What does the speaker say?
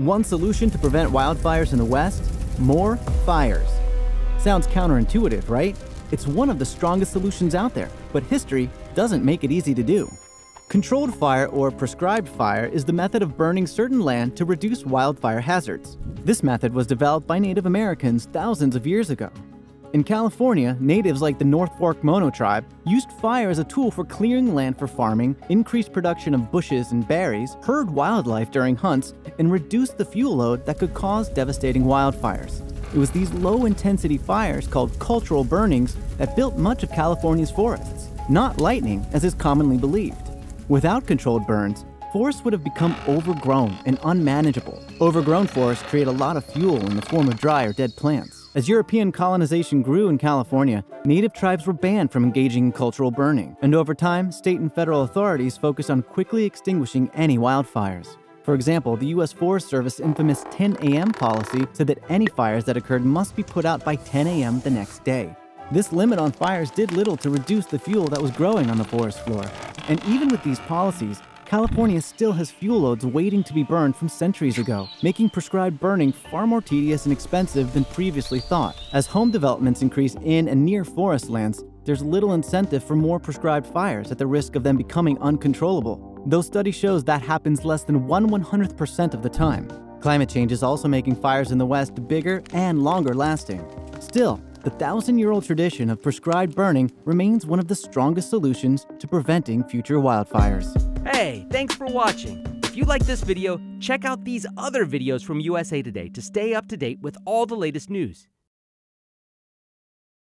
One solution to prevent wildfires in the West? More fires. Sounds counterintuitive, right? It's one of the strongest solutions out there, but history doesn't make it easy to do. Controlled fire or prescribed fire is the method of burning certain land to reduce wildfire hazards. This method was developed by Native Americans thousands of years ago. In California, natives like the North Fork Mono tribe used fire as a tool for clearing land for farming, increased production of bushes and berries, herd wildlife during hunts, and reduced the fuel load that could cause devastating wildfires. It was these low intensity fires, called cultural burnings, that built much of California's forests, not lightning as is commonly believed. Without controlled burns, forests would have become overgrown and unmanageable. Overgrown forests create a lot of fuel in the form of dry or dead plants. As European colonization grew in California, native tribes were banned from engaging in cultural burning, and over time, state and federal authorities focused on quickly extinguishing any wildfires. For example, the U.S. Forest Service infamous 10 a.m. policy said that any fires that occurred must be put out by 10 a.m. the next day. This limit on fires did little to reduce the fuel that was growing on the forest floor. And even with these policies, California still has fuel loads waiting to be burned from centuries ago, making prescribed burning far more tedious and expensive than previously thought. As home developments increase in and near forest lands, there's little incentive for more prescribed fires at the risk of them becoming uncontrollable. Though study shows that happens less than 1 100% of the time. Climate change is also making fires in the West bigger and longer lasting. Still, the thousand year old tradition of prescribed burning remains one of the strongest solutions to preventing future wildfires. Hey, thanks for watching. If you like this video, check out these other videos from USA Today to stay up to date with all the latest news.